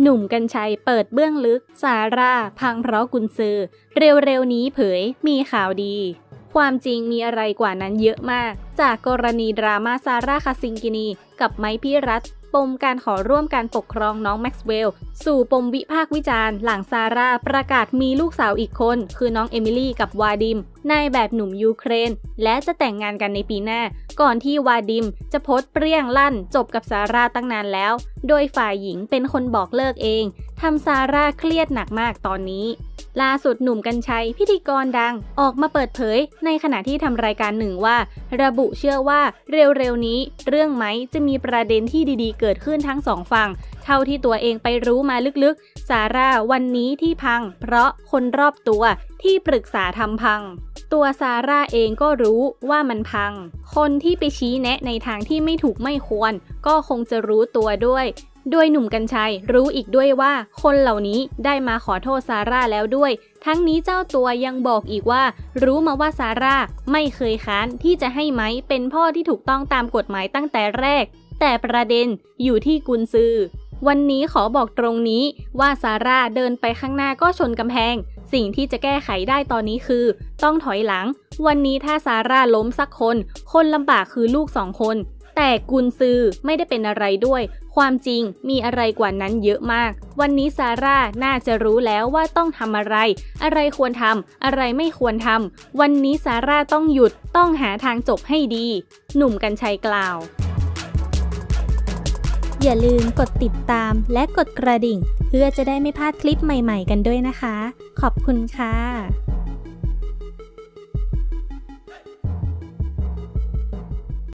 หนุ่มกัญชัยเปิดเบื้องลึกซาร่าพังเพราะกุนซือ เร็วๆนี้เผยมีข่าวดี ความจริงมีอะไรกว่านั้นเยอะมาก จากกรณีดราม่าซาร่าคาซิงกินี กับไมค์พี่รัต ปมการขอร่วมการปกครองน้องแม็กซ์เวลล์สู่ปมวิพากษ์วิจารณ์ หลังซาร่าประกาศมีลูกสาวอีกคน คือน้องเอมิลี่กับวาดิมนายแบบหนุ่มยูเครน และจะแต่งงานกันในปีหน้า ก่อนที่วาดิมจะโพสต์เปรี้ยงลั่น จบกับซาร่าตั้งนานแล้ว โดยฝ่ายหญิงเป็นคนบอกเลิกเองทำซาร่าเครียดหนักมากตอนนี้ ล่าสุดหนุ่มกัญชัยพิธีกรดัง ออกมาเปิดเผย ในขณะที่ทำรายการหนึ่งว่า ระบุเชื่อว่าเร็วๆนี้ เรื่องไหมจะมีประเด็นที่ดีๆ เกิดขึ้นทั้งสองฝั่ง เท่าที่ตัวเองไปรู้มาลึกๆ ซาร่าวันนี้ที่พัง เพราะคนรอบตัวที่ปรึกษาทำพัง ตัวซาร่าเองก็รู้ว่ามันพัง คนที่ไปชี้แนะในทางที่ไม่ถูกไม่ควร ก็คงจะรู้ตัวด้วย โดยหนุ่มกัญชัยรู้อีกด้วยว่าคนเหล่านี้ได้มาขอโทษซาร่าแล้วด้วย ทั้งนี้เจ้าตัวยังบอกอีกว่า รู้มาว่าซาร่าไม่เคยค้านที่จะให้ไม้เป็นพ่อที่ถูกต้องตามกฎหมายตั้งแต่แรก แต่ประเด็นอยู่ที่กุนซือ วันนี้ขอบอกตรงนี้ว่าซาร่าเดินไปข้างหน้าก็ชนกำแพง สิ่งที่จะแก้ไขได้ตอนนี้คือ ต้องถอยหลัง วันนี้ถ้าซาร่าล้มสักคน คนลำบากคือลูกสองคน แต่กุนซือไม่ได้เป็นอะไรด้วย ความจริงมีอะไรกว่านั้นเยอะมาก วันนี้ซาร่าน่าจะรู้แล้วว่าต้องทำอะไร อะไรควรทำอะไรไม่ควรทำวันนี้ซาร่าต้องหยุดต้องหาทางจบให้ดี หนุ่มกัญชัยกล่าวอย่าลืมกดติดตามและกดกระดิ่ง เพื่อจะได้ไม่พลาดคลิปใหม่ๆกันด้วยนะคะ ขอบคุณค่ะ